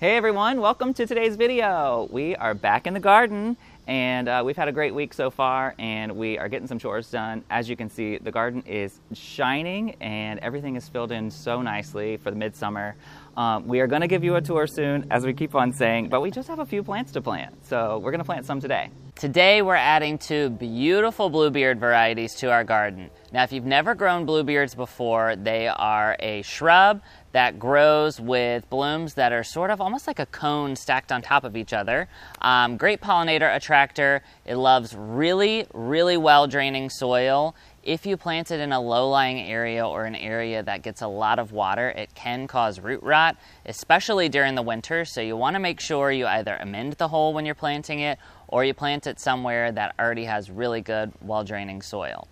Hey everyone, welcome to today's video. We are back in the garden and uh, we've had a great week so far and we are getting some chores done. As you can see, the garden is shining and everything is filled in so nicely for the midsummer. Um, we are going to give you a tour soon, as we keep on saying, but we just have a few plants to plant. So we're going to plant some today. Today we're adding two beautiful bluebeard varieties to our garden. Now if you've never grown bluebeards before, they are a shrub that grows with blooms that are sort of almost like a cone stacked on top of each other. Um, great pollinator attractor. It loves really, really well draining soil. If you plant it in a low-lying area or an area that gets a lot of water, it can cause root rot, especially during the winter. So you want to make sure you either amend the hole when you're planting it or you plant it somewhere that already has really good, well-draining soil.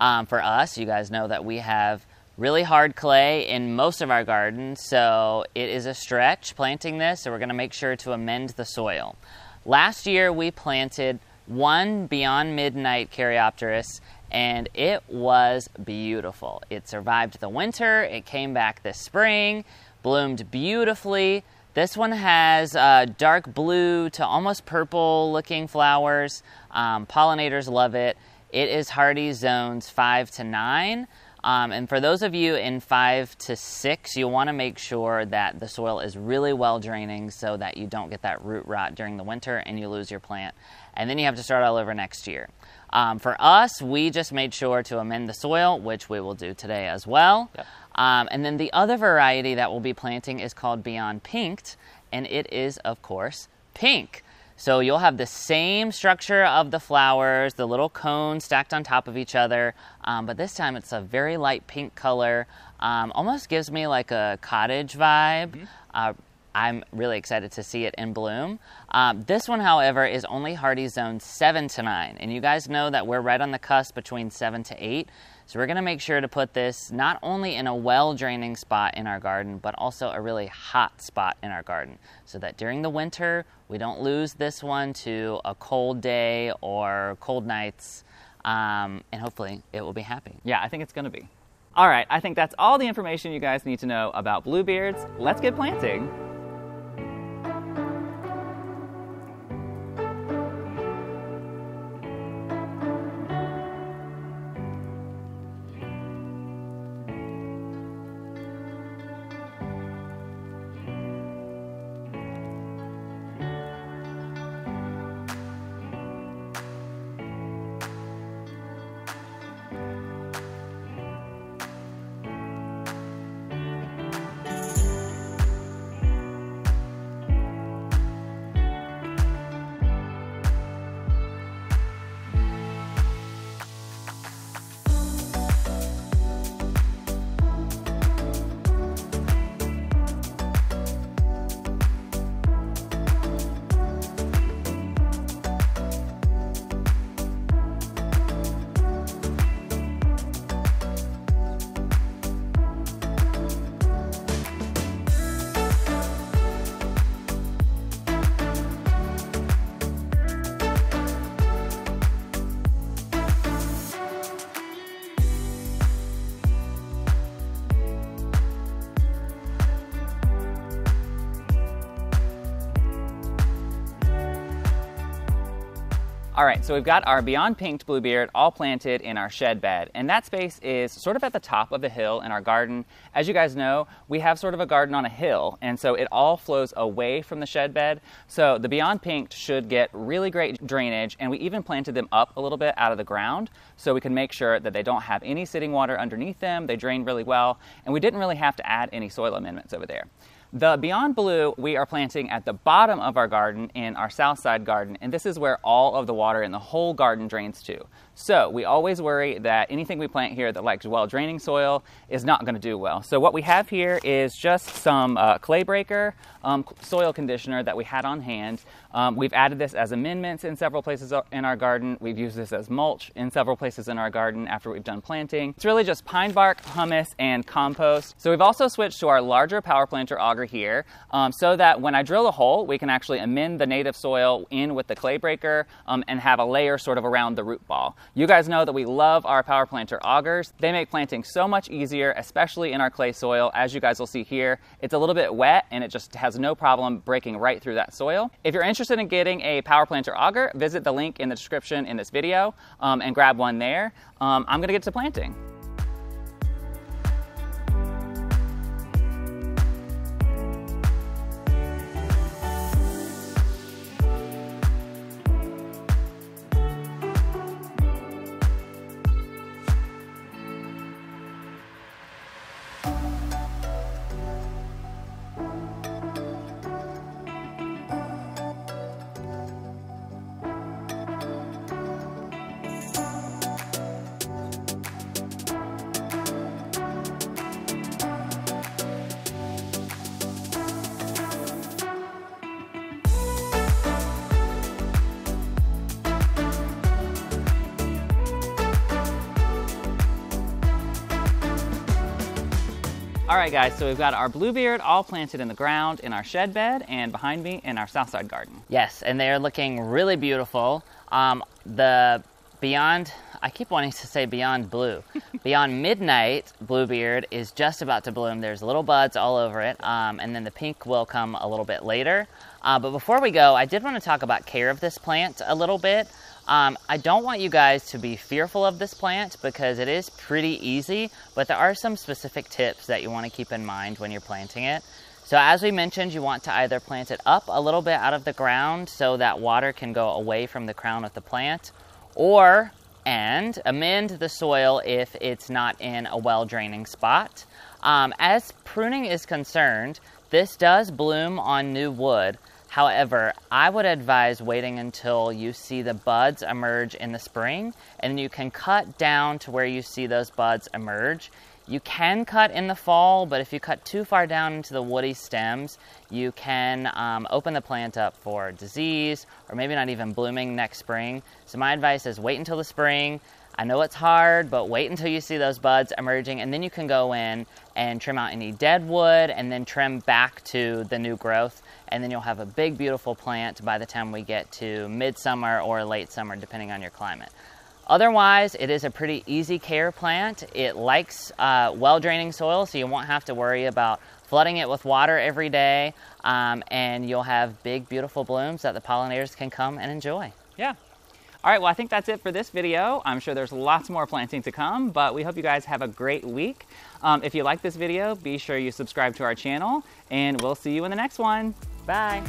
Um, for us, you guys know that we have really hard clay in most of our gardens, so it is a stretch planting this, so we're going to make sure to amend the soil. Last year, we planted one Beyond Midnight Caryopteris and it was beautiful. It survived the winter, it came back this spring, bloomed beautifully. This one has uh, dark blue to almost purple looking flowers. Um, pollinators love it. It is hardy zones 5 to 9. Um, and for those of you in 5 to 6, you want to make sure that the soil is really well draining so that you don't get that root rot during the winter and you lose your plant. And then you have to start all over next year. Um, for us, we just made sure to amend the soil, which we will do today as well. Yep. Um, and then the other variety that we'll be planting is called Beyond Pink'd, and it is, of course, pink. So you'll have the same structure of the flowers, the little cones stacked on top of each other, um, but this time it's a very light pink color. Um, almost gives me like a cottage vibe. Mm-hmm. Uh, I'm really excited to see it in bloom. Um, this one, however, is only hardy zone 7 to 9. And you guys know that we're right on the cusp between 7 to 8. So we're going to make sure to put this not only in a well draining spot in our garden, but also a really hot spot in our garden. So that during the winter, we don't lose this one to a cold day or cold nights. Um, and hopefully it will be happy. Yeah, I think it's going to be. All right, I think that's all the information you guys need to know about bluebeards. Let's get planting. All right, so we've got our Beyond Pink'd Bluebeard all planted in our shed bed, and that space is sort of at the top of the hill in our garden. As you guys know, we have sort of a garden on a hill, and so it all flows away from the shed bed. So the Beyond Pink'd should get really great drainage, and we even planted them up a little bit out of the ground so we can make sure that they don't have any sitting water underneath them, they drain really well, and we didn't really have to add any soil amendments over there. The Beyond Blue we are planting at the bottom of our garden in our south side garden, and this is where all of the water in the whole garden drains to. So we always worry that anything we plant here that likes well draining soil is not going to do well. So what we have here is just some uh, clay breaker um, soil conditioner that we had on hand. Um, we've added this as amendments in several places in our garden. We've used this as mulch in several places in our garden after we've done planting. It's really just pine bark, humus, and compost. So we've also switched to our larger power planter auger here um, so that when I drill a hole, we can actually amend the native soil in with the clay breaker um, and have a layer sort of around the root ball. You guys know that we love our power planter augers. They make planting so much easier, especially in our clay soil. As you guys will see here, it's a little bit wet and it just has no problem breaking right through that soil. If you're interested in getting a power planter auger, visit the link in the description in this video um, and grab one there. Um, I'm gonna get to planting. All right, guys, so we've got our bluebeard all planted in the ground in our shed bed and behind me in our south side garden. Yes, and they are looking really beautiful. Um, the beyond, I keep wanting to say beyond blue. beyond midnight bluebeard is just about to bloom. There's little buds all over it, um, and then the pink will come a little bit later. Uh, but before we go, I did want to talk about care of this plant a little bit. Um, I don't want you guys to be fearful of this plant because it is pretty easy, but there are some specific tips that you want to keep in mind when you're planting it. So as we mentioned, you want to either plant it up a little bit out of the ground so that water can go away from the crown of the plant, or and amend the soil if it's not in a well draining spot. Um, as pruning is concerned, this does bloom on new wood, However, I would advise waiting until you see the buds emerge in the spring and you can cut down to where you see those buds emerge. You can cut in the fall, but if you cut too far down into the woody stems, you can um, open the plant up for disease or maybe not even blooming next spring. So, my advice is wait until the spring, I know it's hard, but wait until you see those buds emerging, and then you can go in and trim out any dead wood and then trim back to the new growth. And then you'll have a big, beautiful plant by the time we get to midsummer or late summer, depending on your climate. Otherwise, it is a pretty easy care plant. It likes uh, well draining soil, so you won't have to worry about flooding it with water every day, um, and you'll have big, beautiful blooms that the pollinators can come and enjoy. Yeah, all right, well, I think that's it for this video. I'm sure there's lots more planting to come, but we hope you guys have a great week. Um, if you like this video, be sure you subscribe to our channel, and we'll see you in the next one. Bye.